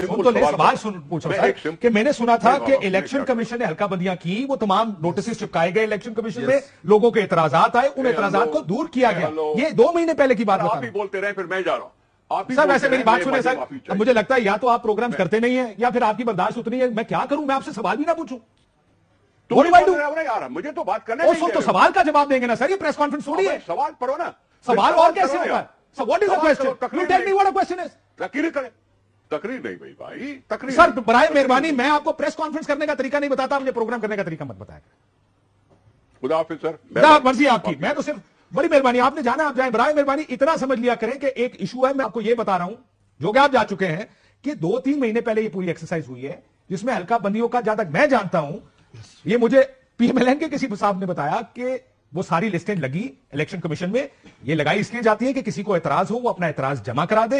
सुन तो सवाल सुन पूछो सर कि मैंने सुना था कि इलेक्शन कमीशन ने हल्का बंदियाँ की वो तमाम नोटिस चिपकाए गए इलेक्शन कमीशन में लोगों के एतराजात आए उन एतराजात को दूर किया गया। ये दो महीने पहले की बात आप ही बोलते रहे फिर मैं जा रहा हूँ। आप सर वैसे मेरी बात सुने सर अब मुझे लगता है या तो आप प्रोग्राम करते नहीं है या फिर आपकी बर्दाश्त उतनी है मैं क्या करूँ मैं आपसे सवाल भी ना पूछूँ? ही हो ना यार मुझे तो बात करने सुन तो सवाल का जवाब देंगे ना सर ये प्रेस कॉन्फ्रेंस थोड़ी हाँ, है। सवाल पढ़ो ना। सवाल और कैसे होगा यार। Sir what is the question you tell me. What a question is तकरीर करें। तकरीर नहीं भाई भाई तकरीर सर। बराए मेहरबानी मैं आपको प्रेस कॉन्फ्रेंस करने का तरीका नहीं बताता मुझे प्रोग्राम करने का तरीका मत बताया खुदा हाफिज सर मर्ज़ी आपकी मैं तो सिर्फ़ बड़ी मेहरबानी आपने जाना आप जाए। बराए मेहरबानी इतना समझ लिया करें कि एक इशू है मैं आपको ये बता रहा हूँ जो कि आप जा चुके हैं कि दो तीन महीने पहले ये पूरी एक्सरसाइज हुई है जिसमें हल्का बंदियों का जहाँ तक मैं जानता हूँ ये मुझे पीएमएलएन के किसी साहब ने बताया कि वो सारी लिस्टें लगी इलेक्शन कमीशन में ये लगाई इसलिए जाती है कि किसी को एतराज़ हो वो अपना एतराज़ जमा करा दे।